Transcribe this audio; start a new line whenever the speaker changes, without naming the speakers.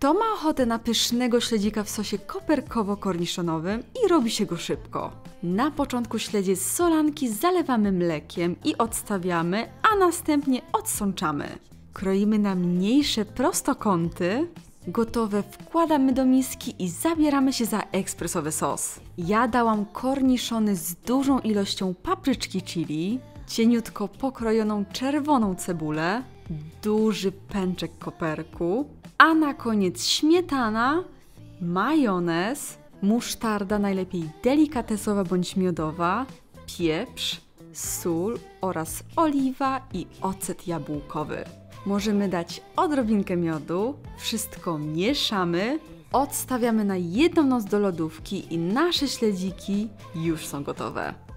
Kto ma ochotę na pysznego śledzika w sosie koperkowo-korniszonowym i robi się go szybko? Na początku śledzie z solanki zalewamy mlekiem i odstawiamy, a następnie odsączamy. Kroimy na mniejsze prostokąty. Gotowe wkładamy do miski i zabieramy się za ekspresowy sos. Ja dałam korniszony z dużą ilością papryczki chili, cieniutko pokrojoną czerwoną cebulę, duży pęczek koperku, a na koniec śmietana, majonez, musztarda, najlepiej delikatesowa bądź miodowa, pieprz, sól oraz oliwa i ocet jabłkowy. Możemy dać odrobinkę miodu, wszystko mieszamy, odstawiamy na jedną noc do lodówki i nasze śledziki już są gotowe.